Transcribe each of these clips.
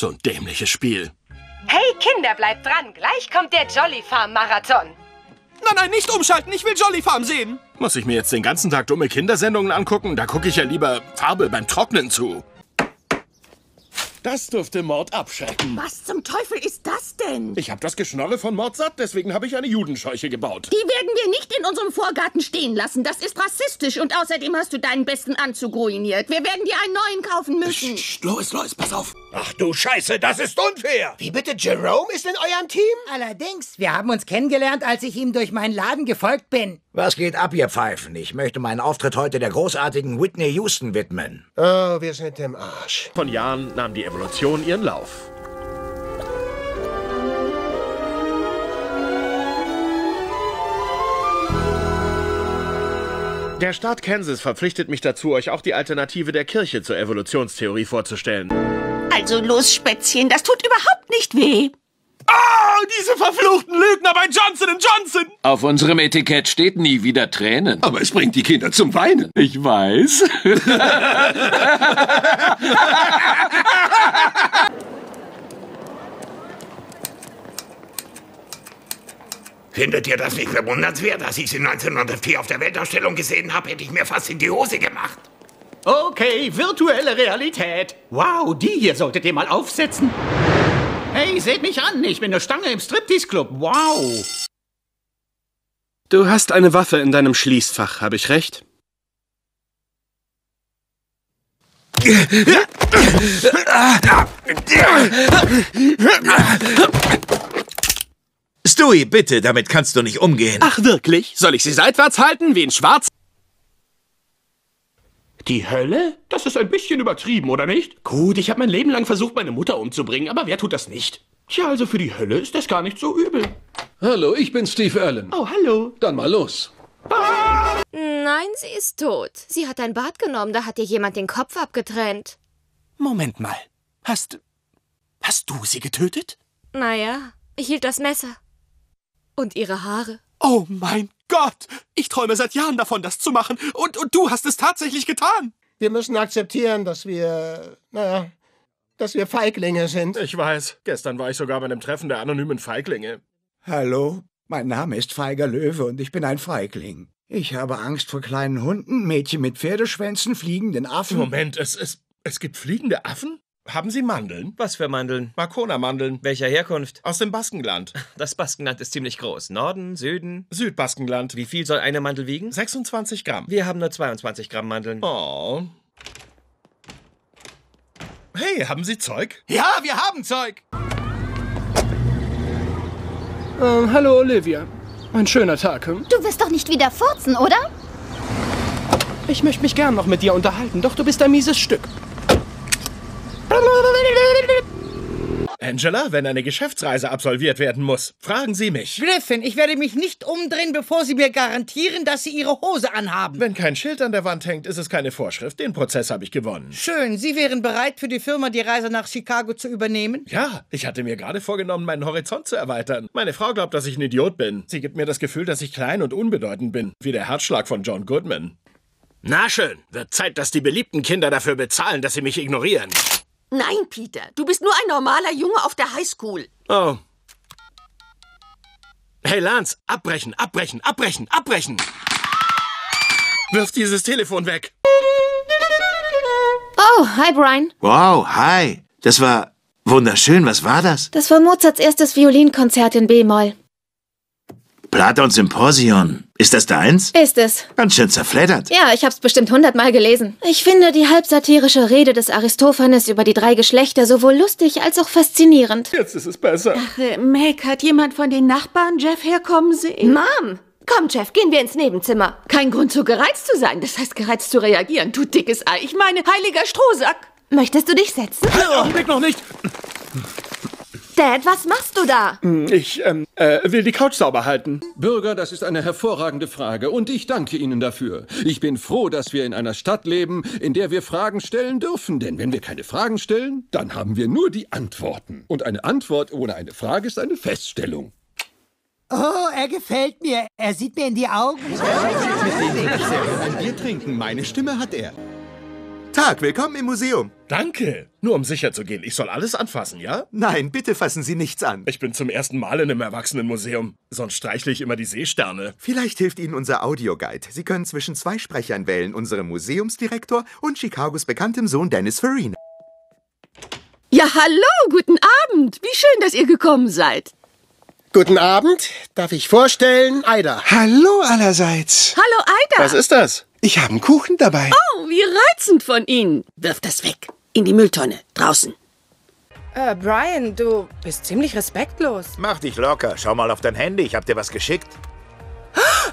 So ein dämliches Spiel. Hey Kinder, bleibt dran. Gleich kommt der Jolly Farm Marathon. Nein, nein, nicht umschalten. Ich will Jolly Farm sehen. Muss ich mir jetzt den ganzen Tag dumme Kindersendungen angucken? Da gucke ich ja lieber Farbe beim Trocknen zu. Das dürfte Mord abschrecken. Was zum Teufel ist das denn? Ich habe das Geschnorre von Mord satt, deswegen habe ich eine Judenscheuche gebaut. Die werden wir nicht in unserem Vorgarten stehen lassen. Das ist rassistisch und außerdem hast du deinen besten Anzug ruiniert. Wir werden dir einen neuen kaufen müssen. Psst, Lois, Lois, pass auf. Ach du Scheiße, das ist unfair. Wie bitte, Jerome ist in eurem Team? Allerdings, wir haben uns kennengelernt, als ich ihm durch meinen Laden gefolgt bin. Was geht ab, ihr Pfeifen? Ich möchte meinen Auftritt heute der großartigen Whitney Houston widmen. Oh, wir sind im Arsch. Von Jahren nahm die Evolution ihren Lauf. Der Staat Kansas verpflichtet mich dazu, euch auch die Alternative der Kirche zur Evolutionstheorie vorzustellen. Also los, Spätzchen, das tut überhaupt nicht weh. Ah, diese verfluchten Lügner bei Johnson Johnson. Auf unserem Etikett steht nie wieder Tränen. Aber es bringt die Kinder zum Weinen. Ich weiß. Findet ihr das nicht bewundernswert? Als ich sie 1904 auf der Weltausstellung gesehen habe, hätte ich mir fast in die Hose gemacht. Okay, virtuelle Realität. Wow, die hier solltet ihr mal aufsetzen. Hey, seht mich an, ich bin eine Stange im Striptease-Club. Wow. Du hast eine Waffe in deinem Schließfach, habe ich recht? Stewie, bitte, damit kannst du nicht umgehen. Ach wirklich? Soll ich sie seitwärts halten, wie in Schwarz? Die Hölle? Das ist ein bisschen übertrieben, oder nicht? Gut, ich habe mein Leben lang versucht, meine Mutter umzubringen, aber wer tut das nicht? Tja, also für die Hölle ist das gar nicht so übel. Hallo, ich bin Steve Allen. Oh, hallo. Dann mal los. Nein, sie ist tot. Sie hat ein Bad genommen, da hat ihr jemand den Kopf abgetrennt. Moment mal. Hast. Hast du sie getötet? Naja, ich hielt das Messer. Und ihre Haare. Oh mein Gott! Ich träume seit Jahren davon, das zu machen. Und, und du hast es tatsächlich getan. Wir müssen akzeptieren, dass wir, naja, dass wir Feiglinge sind. Ich weiß. Gestern war ich sogar bei einem Treffen der anonymen Feiglinge. Hallo, mein Name ist Feiger Löwe und ich bin ein Feigling. Ich habe Angst vor kleinen Hunden, Mädchen mit Pferdeschwänzen, fliegenden Affen. Moment, es, es, es gibt fliegende Affen? Haben Sie Mandeln? Was für Mandeln? Markona-Mandeln. Welcher Herkunft? Aus dem Baskenland. Das Baskenland ist ziemlich groß. Norden, Süden? Südbaskenland. Wie viel soll eine Mandel wiegen? 26 Gramm. Wir haben nur 22 Gramm Mandeln. Oh. Hey, haben Sie Zeug? Ja, wir haben Zeug. Ähm, hallo Olivia. Ein schöner Tag, hm? Du wirst doch nicht wieder furzen, oder? Ich möchte mich gern noch mit dir unterhalten, doch du bist ein mieses Stück. Angela, wenn eine Geschäftsreise absolviert werden muss, fragen Sie mich. Griffin, ich werde mich nicht umdrehen, bevor Sie mir garantieren, dass Sie Ihre Hose anhaben. Wenn kein Schild an der Wand hängt, ist es keine Vorschrift. Den Prozess habe ich gewonnen. Schön. Sie wären bereit, für die Firma die Reise nach Chicago zu übernehmen? Ja, ich hatte mir gerade vorgenommen, meinen Horizont zu erweitern. Meine Frau glaubt, dass ich ein Idiot bin. Sie gibt mir das Gefühl, dass ich klein und unbedeutend bin, wie der Herzschlag von John Goodman. Na schön, wird Zeit, dass die beliebten Kinder dafür bezahlen, dass sie mich ignorieren. Nein, Peter, du bist nur ein normaler Junge auf der Highschool. Oh. Hey Lance, abbrechen, abbrechen, abbrechen, abbrechen! Wirf dieses Telefon weg! Oh, hi Brian. Wow, hi. Das war wunderschön. Was war das? Das war Mozarts erstes Violinkonzert in B-Moll. Platon Symposion. Ist das deins? Ist es. Ganz schön zerfleddert. Ja, ich hab's bestimmt hundertmal gelesen. Ich finde die halbsatirische Rede des Aristophanes über die drei Geschlechter sowohl lustig als auch faszinierend. Jetzt ist es besser. Ach, äh, Meg, hat jemand von den Nachbarn Jeff herkommen sehen? Mom! Komm, Jeff, gehen wir ins Nebenzimmer. Kein Grund, so gereizt zu sein. Das heißt, gereizt zu reagieren. Du dickes Ei. Ich meine, heiliger Strohsack. Möchtest du dich setzen? Augenblick noch nicht! Dad, was machst du da? Ich ähm, äh, will die Couch sauber halten. Bürger, das ist eine hervorragende Frage und ich danke Ihnen dafür. Ich bin froh, dass wir in einer Stadt leben, in der wir Fragen stellen dürfen. Denn wenn wir keine Fragen stellen, dann haben wir nur die Antworten. Und eine Antwort ohne eine Frage ist eine Feststellung. Oh, er gefällt mir. Er sieht mir in die Augen. Mit dem ein Bier trinken. Meine Stimme hat er. Tag, willkommen im Museum. Danke. Nur um sicher zu gehen, ich soll alles anfassen, ja? Nein, bitte fassen Sie nichts an. Ich bin zum ersten Mal in einem Erwachsenenmuseum. Sonst streichle ich immer die Seesterne. Vielleicht hilft Ihnen unser Audioguide. Sie können zwischen zwei Sprechern wählen, unserem Museumsdirektor und Chicagos bekanntem Sohn Dennis Farina. Ja, hallo, guten Abend. Wie schön, dass ihr gekommen seid. Guten Abend. Darf ich vorstellen, Aida. Hallo allerseits. Hallo, Aida. Was ist das? Ich habe einen Kuchen dabei. Oh, wie reizend von Ihnen. Wirf das weg. In die Mülltonne. Draußen. Äh, Brian, du bist ziemlich respektlos. Mach dich locker. Schau mal auf dein Handy. Ich hab dir was geschickt.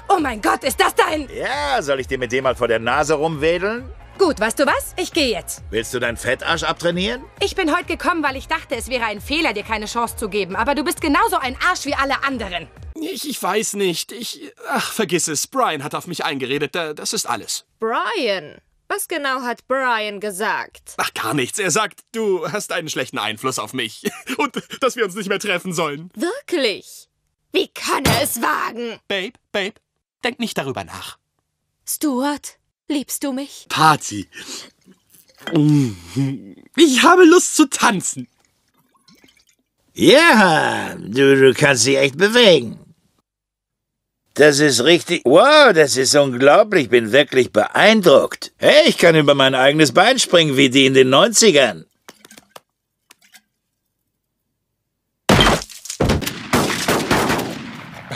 Oh mein Gott, ist das dein... Ja, soll ich dir mit dem mal vor der Nase rumwedeln? Gut, weißt du was? Ich gehe jetzt. Willst du deinen Fettarsch abtrainieren? Ich bin heute gekommen, weil ich dachte, es wäre ein Fehler, dir keine Chance zu geben. Aber du bist genauso ein Arsch wie alle anderen. Ich, ich weiß nicht. Ich. Ach, vergiss es. Brian hat auf mich eingeredet. Da- Das ist alles. Brian. Was genau hat Brian gesagt? Ach, gar nichts. Er sagt, du hast einen schlechten Einfluss auf mich. Und dass wir uns nicht mehr treffen sollen. Wirklich? Wie kann er es wagen? Babe, Babe, denk nicht darüber nach. Stuart, liebst du mich? Party. Ich habe Lust zu tanzen. Ja, du, du kannst dich echt bewegen. Das ist richtig. Wow, das ist unglaublich. Bin wirklich beeindruckt. Hey, ich kann über mein eigenes Bein springen wie die in den 90ern.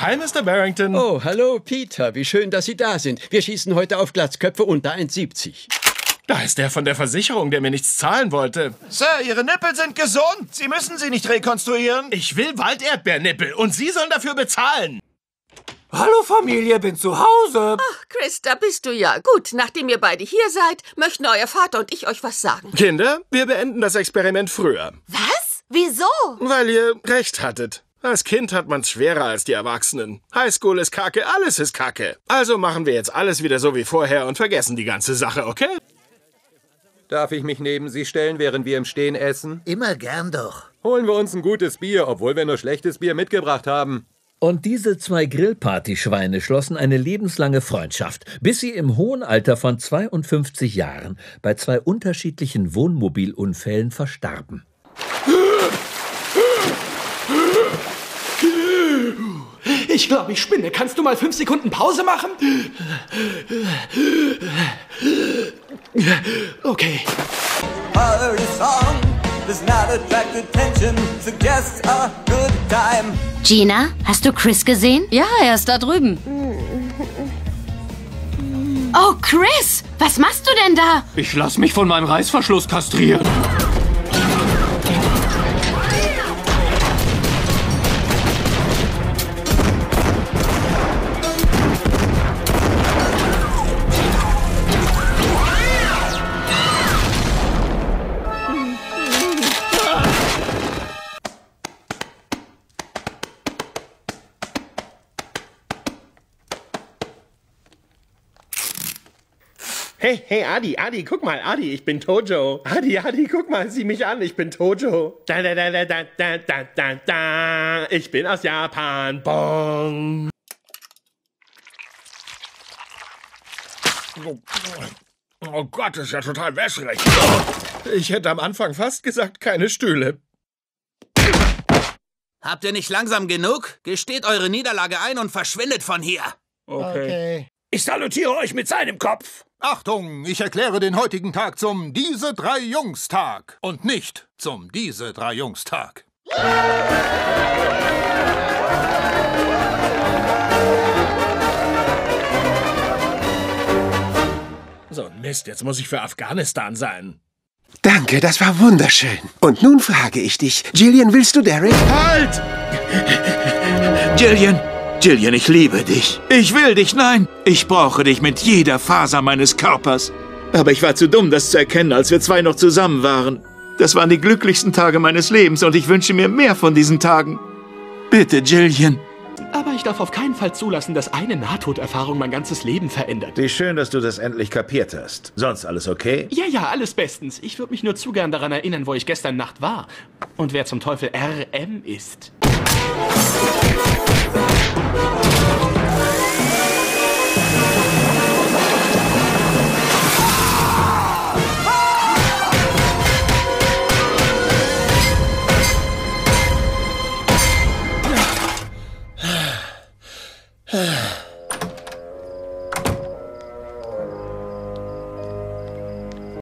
Hi, Mr. Barrington. Oh, hallo, Peter. Wie schön, dass Sie da sind. Wir schießen heute auf Glatzköpfe unter 1,70. Da ist der von der Versicherung, der mir nichts zahlen wollte. Sir, Ihre Nippel sind gesund. Sie müssen sie nicht rekonstruieren. Ich will Walderdbeernippel und Sie sollen dafür bezahlen. Hallo Familie, bin zu Hause. Ach, Chris, da bist du ja. Gut, nachdem ihr beide hier seid, möchten euer Vater und ich euch was sagen. Kinder, wir beenden das Experiment früher. Was? Wieso? Weil ihr recht hattet. Als Kind hat man's schwerer als die Erwachsenen. Highschool ist kacke, alles ist kacke. Also machen wir jetzt alles wieder so wie vorher und vergessen die ganze Sache, okay? Darf ich mich neben Sie stellen, während wir im Stehen essen? Immer gern doch. Holen wir uns ein gutes Bier, obwohl wir nur schlechtes Bier mitgebracht haben. Und diese zwei Grillpartyschweine schlossen eine lebenslange Freundschaft, bis sie im hohen Alter von 52 Jahren bei zwei unterschiedlichen Wohnmobilunfällen verstarben. Ich glaube, ich spinne. Kannst du mal fünf Sekunden Pause machen? Okay. Party song does not attract attention, suggests a good time. Gina, hast du Chris gesehen? Ja, er ist da drüben. Oh, Chris, was machst du denn da? Ich lass mich von meinem Reißverschluss kastrieren. Hey, hey, Adi, Adi, guck mal, Adi, ich bin Tojo. Adi, Adi, guck mal, sieh mich an, ich bin Tojo. Da, da, da, da, da, da, da, da, da. Ich bin aus Japan. Bong. Oh Gott, das ist ja total wässrig. Ich hätte am Anfang fast gesagt, keine Stühle. Habt ihr nicht langsam genug? Gesteht eure Niederlage ein und verschwindet von hier. Okay. Ich salutiere euch mit seinem Kopf. Achtung, ich erkläre den heutigen Tag zum Diese drei Jungs Tag und nicht zum Diese drei Jungs Tag. So ein Mist, jetzt muss ich für Afghanistan sein. Danke, das war wunderschön. Und nun frage ich dich, Jillian, willst du Derek? Halt! Jillian, Jillian, ich liebe dich. Ich will dich, nein. Ich brauche dich mit jeder Faser meines Körpers. Aber ich war zu dumm, das zu erkennen, als wir zwei noch zusammen waren. Das waren die glücklichsten Tage meines Lebens und ich wünsche mir mehr von diesen Tagen. Bitte, Jillian. Aber ich darf auf keinen Fall zulassen, dass eine Nahtoderfahrung mein ganzes Leben verändert. Wie schön, dass du das endlich kapiert hast. Sonst alles okay? Ja, ja, alles bestens. Ich würde mich nur zu gern daran erinnern, wo ich gestern Nacht war. Und wer zum Teufel RM ist. Oh,